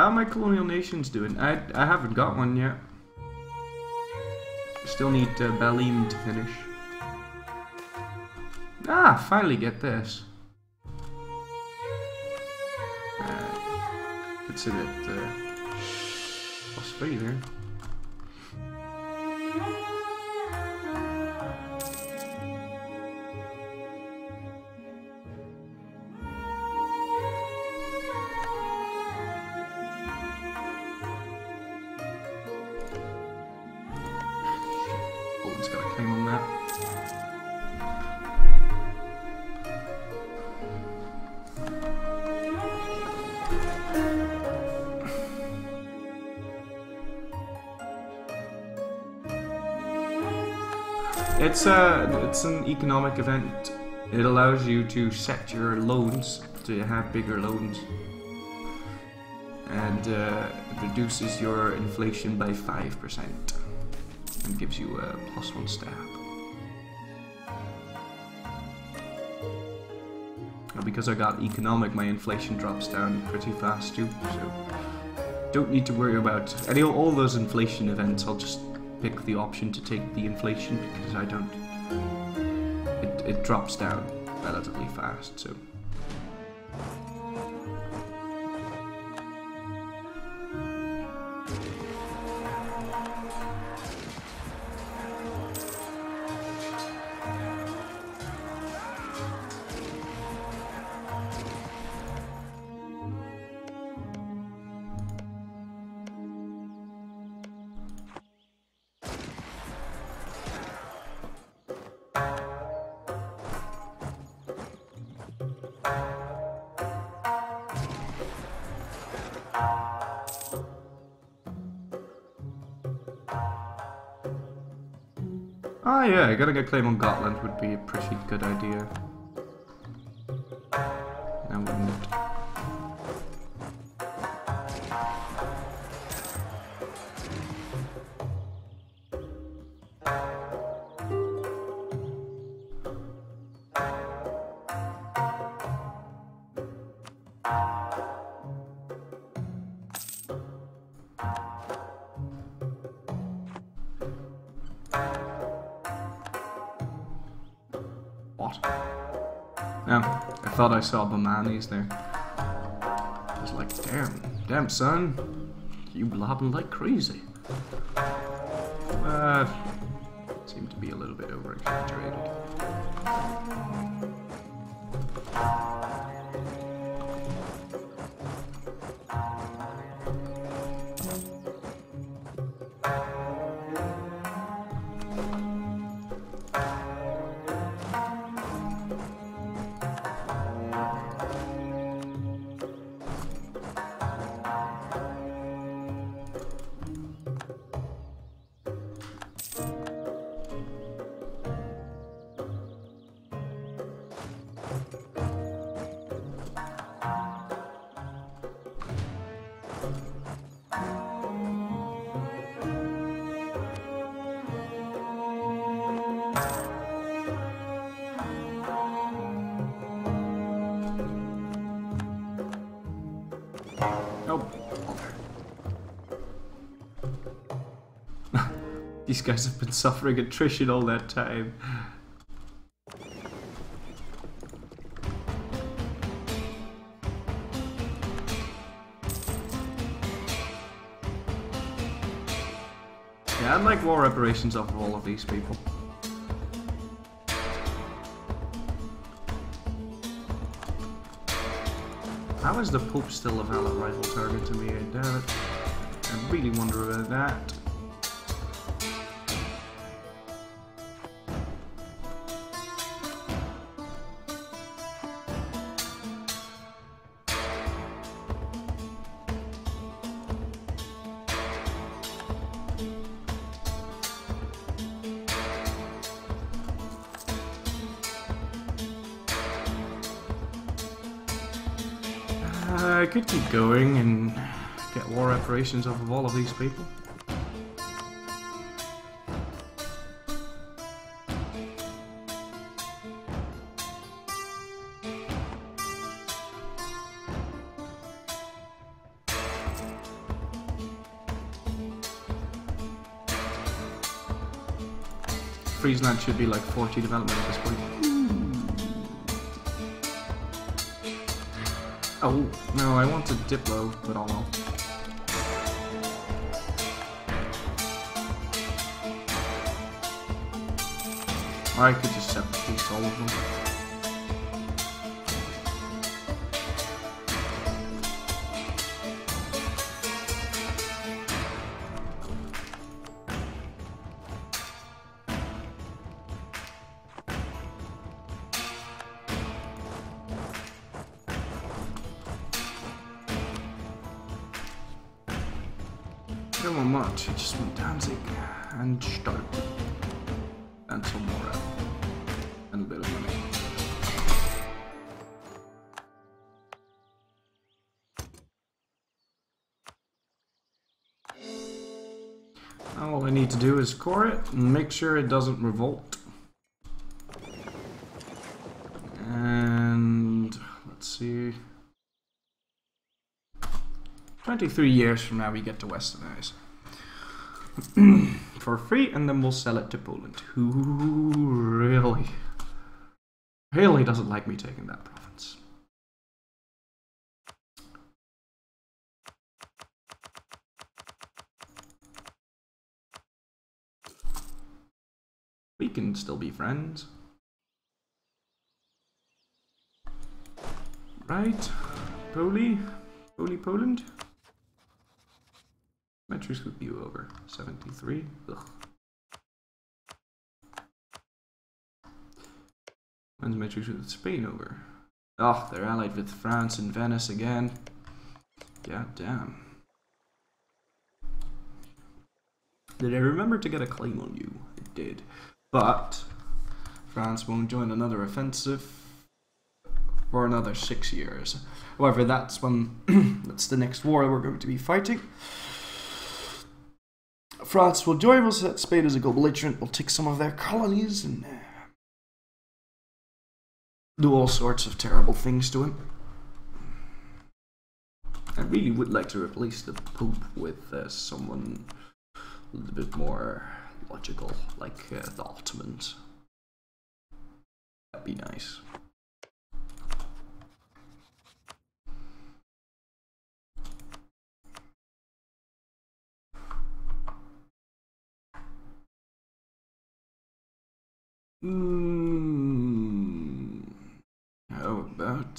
How are my colonial nations doing? I I haven't got one yet. Still need uh, Belém to finish. Ah, finally get this. Uh, consider it uh, plus three. It's a it's an economic event. It allows you to set your loans to have bigger loans, and uh, reduces your inflation by five percent, and gives you a plus one stab. Now, because I got economic, my inflation drops down pretty fast too. So don't need to worry about any all those inflation events. I'll just pick the option to take the inflation because I don't. It, it drops down relatively fast, so. Ah, yeah, getting a claim on Gotland would be a pretty good idea. I saw Bahmanis there. I was like, damn, damn son, you blobbing like crazy. Uh, seemed to be a little bit over exaggerated. Oh. These guys have been suffering attrition all that time. Yeah, I'd like war reparations off of all of these people. Is the Pope still a valid rival target to me? I it. I really wonder about that. I could keep going and get war reparations off of all of these people. Friesland should be like 40 development at this point. Oh, no, I wanted Diplo, but oh well. Or I could just separate all of them. And start. And some more uh, And a bit of money. all I need to do is core it and make sure it doesn't revolt. And let's see. 23 years from now we get to westernize. for free and then we'll sell it to Poland. Who really, really doesn't like me taking that province. We can still be friends. Right? Poli? Poli Poland? Metrics with you over 73. Ugh. When's metrics with Spain over? Oh, they're allied with France and Venice again. God damn. Did I remember to get a claim on you? I did. But France won't join another offensive for another six years. However, that's when that's the next war we're going to be fighting. France will join us. Spain as a co-belligerent will take some of their colonies and uh, do all sorts of terrible things to him. I really would like to replace the Pope with uh, someone a little bit more logical, like uh, the Ottomans. That'd be nice. Hmm. How about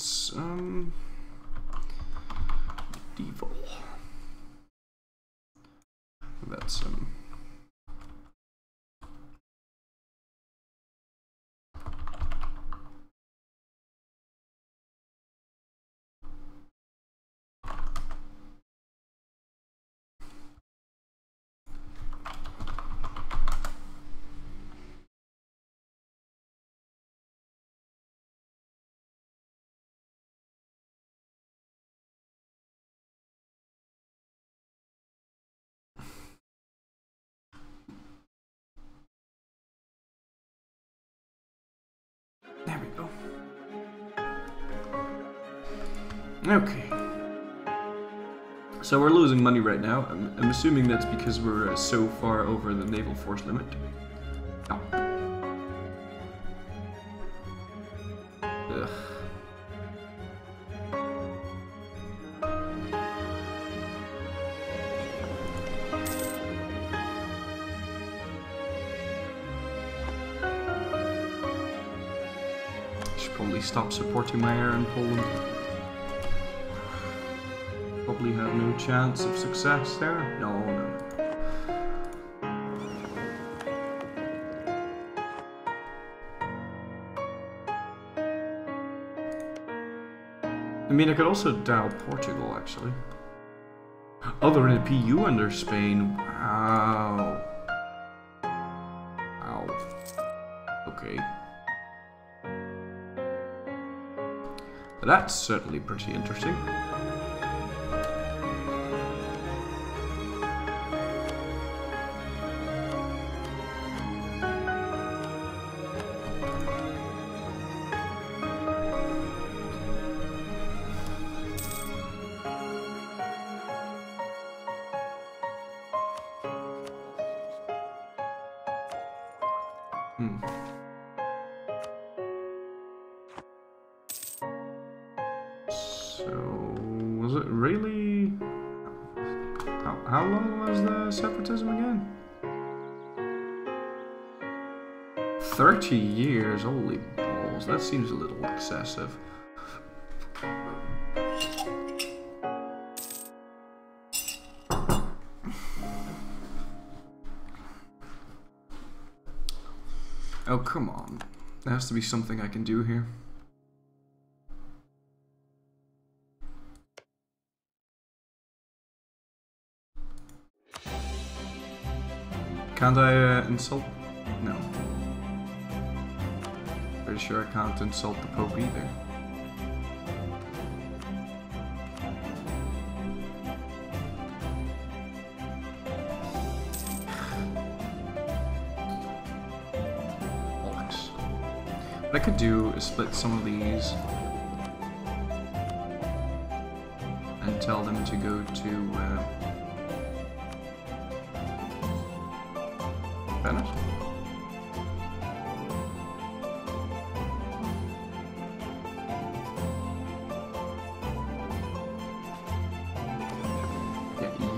Okay. So we're losing money right now. I'm, I'm assuming that's because we're uh, so far over the naval force limit. No. stop supporting my heir in Poland. Probably have no chance of success there. No, no. I mean, I could also dial Portugal, actually. Oh, they're in a PU under Spain. Wow. Ow. Okay. That's certainly pretty interesting. That seems a little excessive. Oh, come on. There has to be something I can do here. Can't I uh, insult? No. Pretty sure I can't insult the Pope either. What I could do is split some of these and tell them to go to uh, Bennett.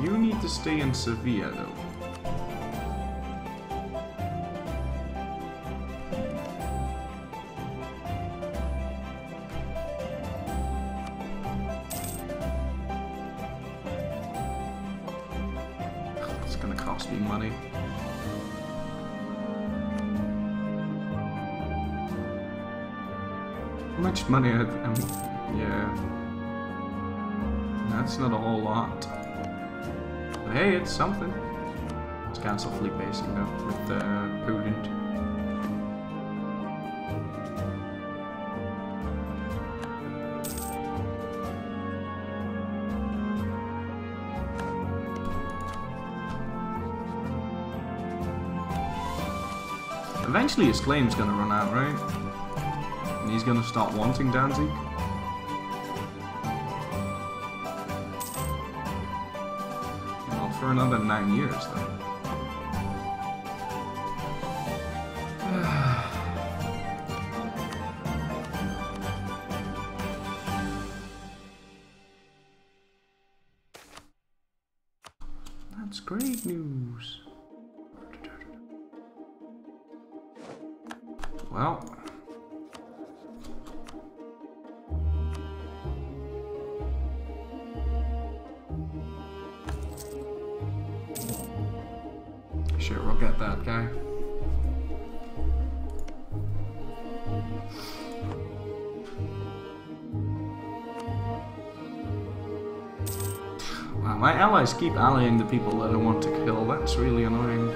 You need to stay in Sevilla though. It's gonna cost me money. How much money I, um, It's something. Let's cancel fleet basing though, with uh, Prudent. Eventually his claim's gonna run out, right? And he's gonna start wanting Danzig. For another nine years, though. Allying the people that I want to kill. That's really annoying.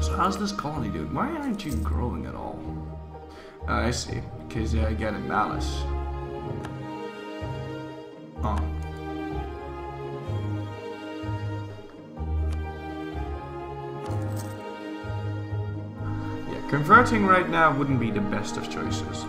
So how's this colony doing? Why aren't you growing at all? Uh, I see. Because uh, I get in malice. Huh. Yeah, converting right now wouldn't be the best of choices.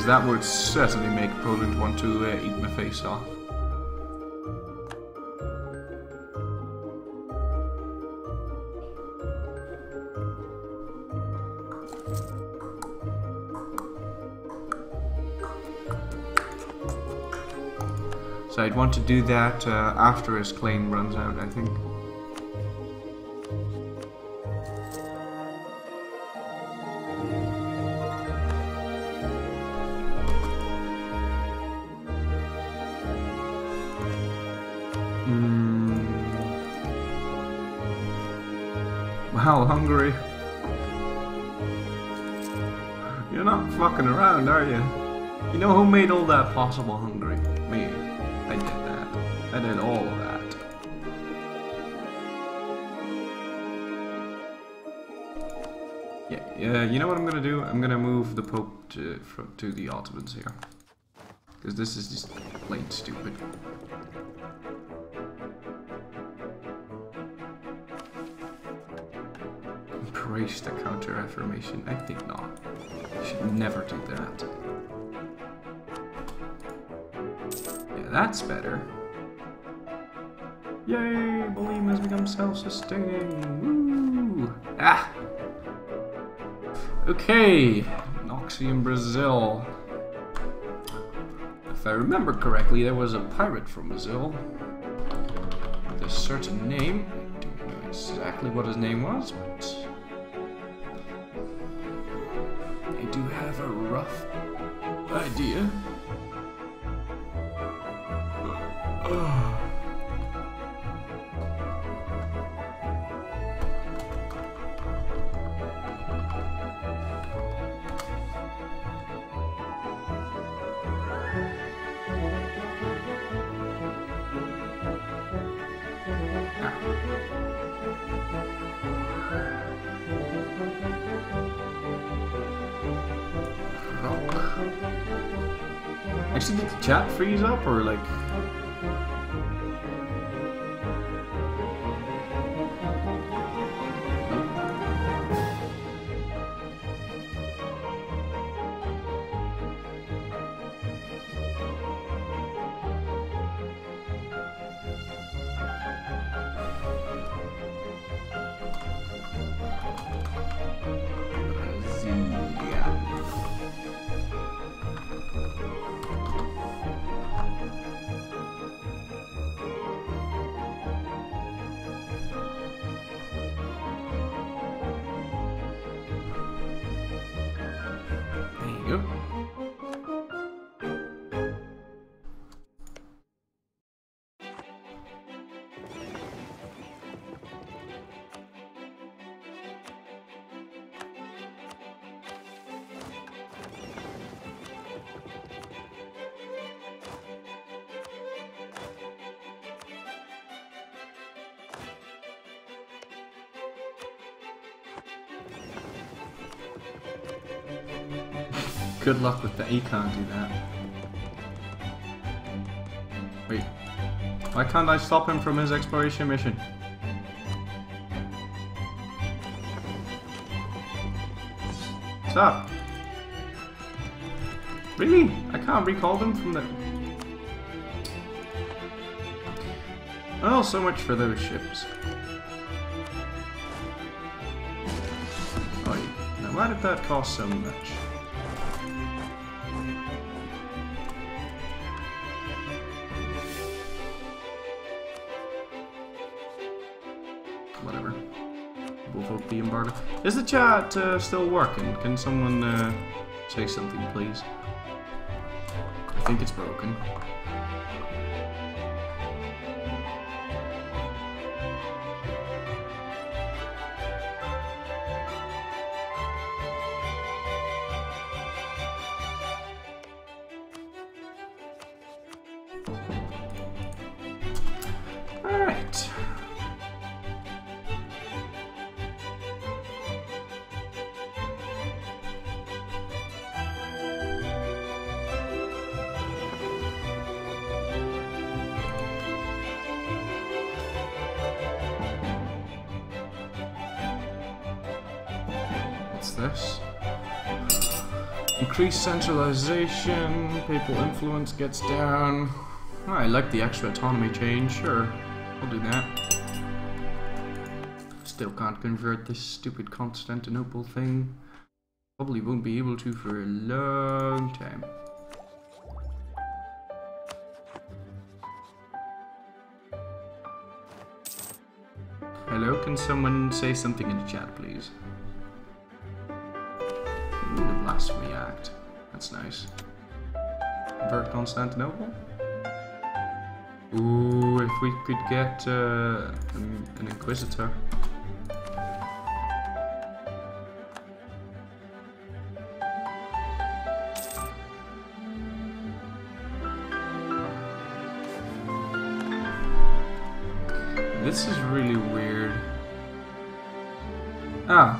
Because that would certainly make Poland want to uh, eat my face off. So I'd want to do that uh, after his claim runs out, I think. Wow, Hungary. You're not fucking around, are you? You know who made all that possible, Hungary? Me. I did that. I did all of that. Yeah, yeah. You know what I'm gonna do? I'm gonna move the Pope to fro- to the Ottomans here, because this is just plain stupid. The Counter-Reformation? I think not. You should never do that. Yeah, that's better. Yay! Belém has become self-sustaining. Woo! Ah! Okay, Naxian Brazil. If I remember correctly, there was a pirate from Brazil with a certain name. I don't know exactly what his name was, but rough idea. Chat freeze up or like? Good luck with that. He can't do that. Wait. Why can't I stop him from his exploration mission? Stop. Really? I can't recall them from the... Oh, so much for those ships. Oh, now why did that cost so much? Is the chat uh, still working? Can someone uh, say something, please? I think it's broken. This? Increased centralization, papal influence gets down. Oh, I like the extra autonomy change, sure. I'll do that. Still can't convert this stupid Constantinople thing. Probably won't be able to for a long time. Hello, can someone say something in the chat, please? Ooh, the Act. That's nice. Convert Constantinople? Ooh, if we could get uh, an Inquisitor. This is really weird. Ah,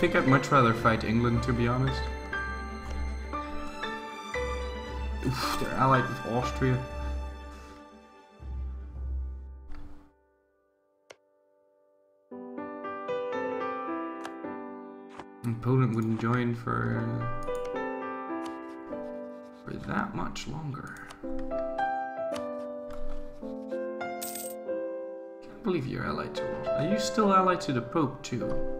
think I'd much rather fight England, to be honest. Oof, they're allied with Austria. And Poland wouldn't join for for that much longer. Can't believe you're allied to. Are you still allied to the Pope too?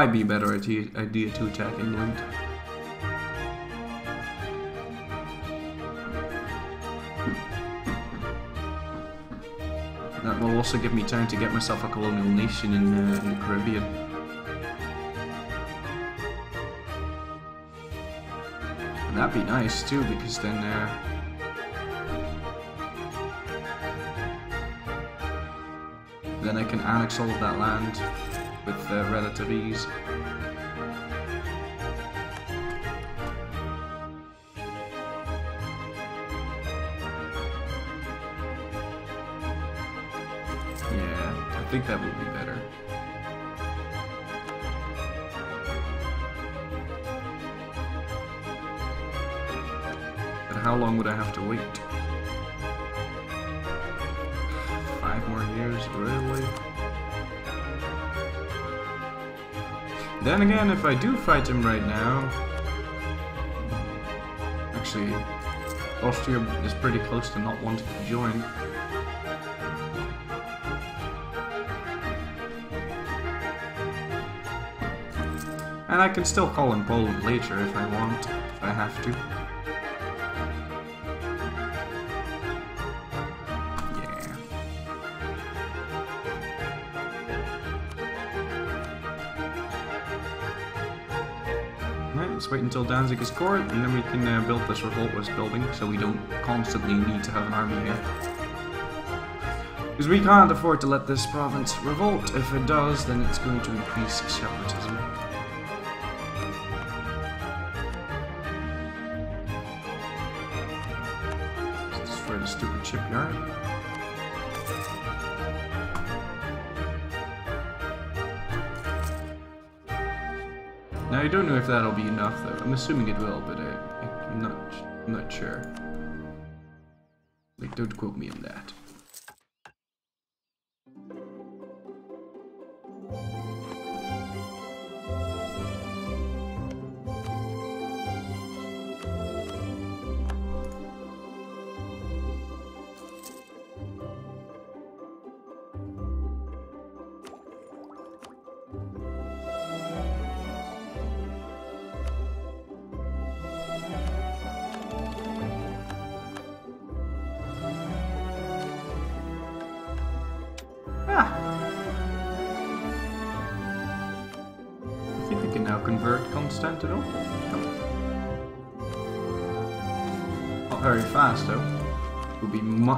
Might be a better idea, to attack England. That will also give me time to get myself a colonial nation in, uh, in the Caribbean. And that'd be nice too, because then uh, then I can annex all of that land with uh, relative ease. Then again, if I do fight him right now... Actually, Austria is pretty close to not wanting to join. And I can still call in Poland later if I want, if I have to. Wait until Danzig is scored, and then we can uh, build this revolt west building, so we don't constantly need to have an army here. Because we can't afford to let this province revolt. If it does, then it's going to increase separatism. Let's destroy the stupid shipyard. I don't know if that'll be enough though. I'm assuming it will, but I, I'm not not sure. Like, don't quote me on that.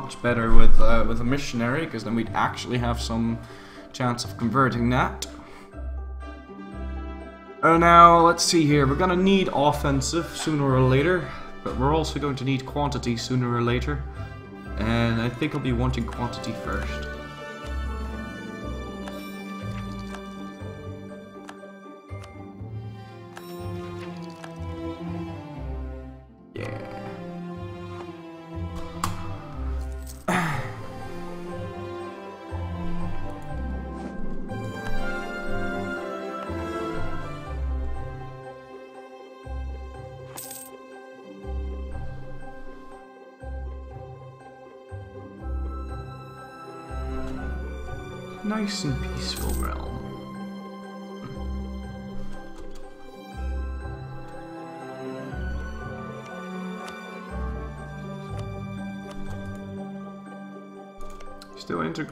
Much better with uh, with a missionary, because then we'd actually have some chance of converting that. Uh, now, let's see here. We're gonna need offensive sooner or later, but we're also going to need quantity sooner or later. And I think I'll be wanting quantity first.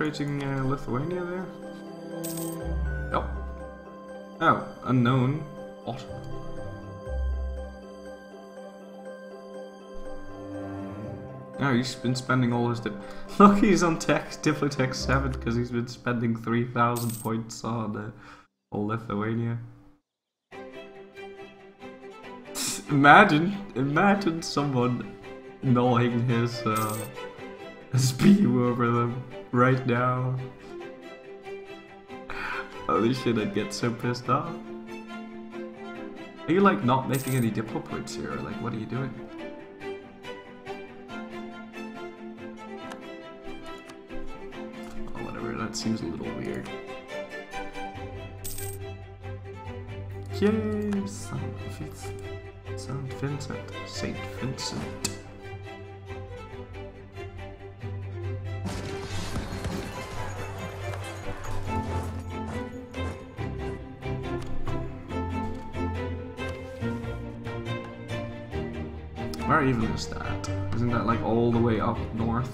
Still uh, Lithuania there? Oh. Oh, unknown. What? Oh, he's been spending all his... Look, he's on tech, Diplotech 7 because he's been spending 3,000 points on uh, all Lithuania. Imagine, imagine someone knowing his, uh, PU over them right now. Holy shit, I'd get so pissed off. Are you like not making any diplo points here? Like, what are you doing? Oh, whatever, that seems a little weird. Yay, St. Vincent. St. Vincent. Where even is that? Isn't that like all the way up north?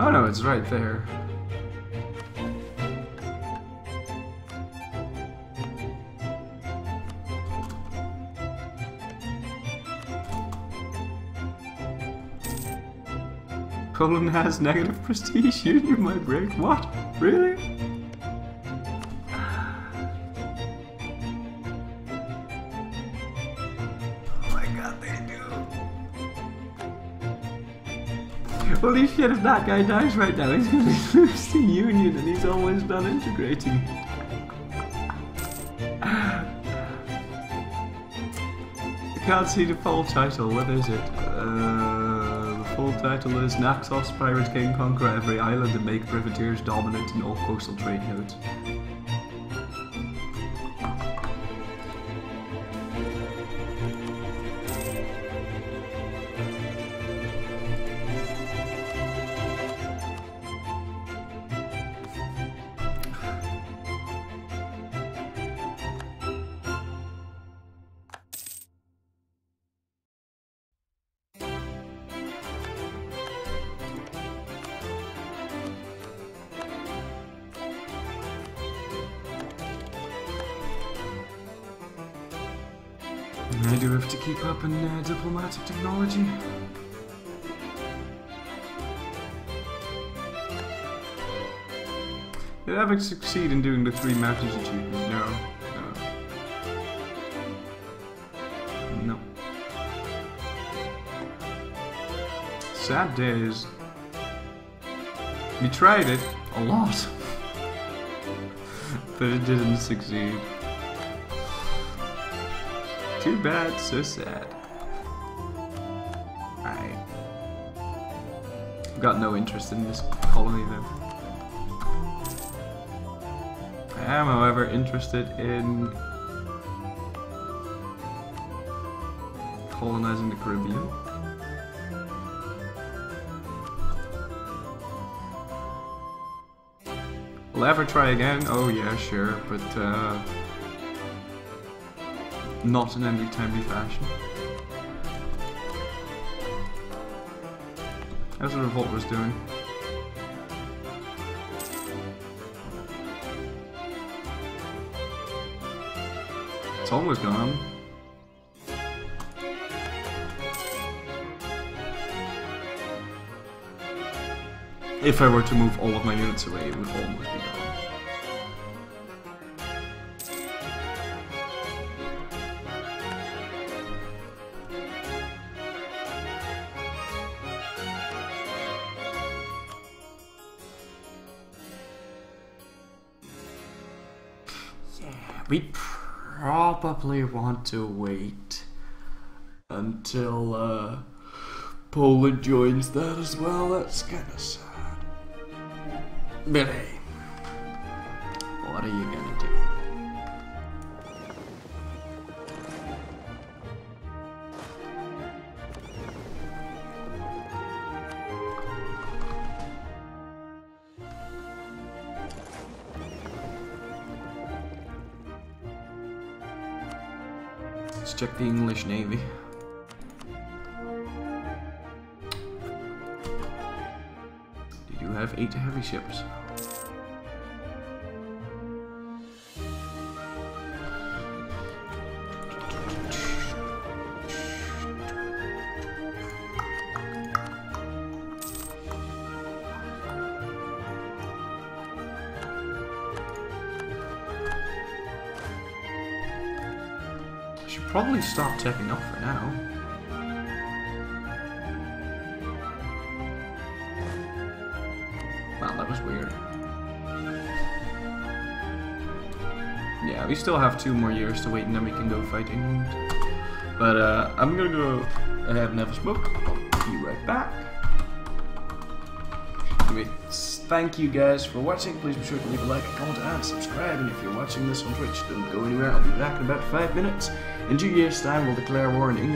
Oh no, it's right there. Poland has negative prestige, Union might break. What? Really? Shit, if that guy dies right now, he's gonna lose the Union and he's almost done integrating. I can't see the full title, what is it? Uh, the full title is Naxos Pirate King conquer every island and make privateers dominant in all coastal trade routes. Ever succeed in doing the three mountains achievement? No. No. No. Sad days. We tried it a lot. but it didn't succeed. Too bad, so sad. Alright. Got no interest in this colony then. Am, however, interested in colonizing the Caribbean. Will I ever try again? Oh yeah, sure, but uh, not in any timely fashion. How's the revolt was doing? Almost gone. If I were to move all of my units away, it would almost be gone. Probably want to wait until uh, Poland joins that as well. That's kind of sad. Hey, what are you gonna check the English Navy. Do have eight heavy ships. Probably stop taking off for now. Wow, that was weird. Yeah, we still have two more years to wait and then we can go fight England. But uh, I'm gonna go ahead and have a smoke. Be right back. Thank you guys for watching. Please be sure to leave a like, a comment, and subscribe. And if you're watching this on Twitch, don't go anywhere. I'll be back in about five minutes. In two years' time, we'll declare war on England.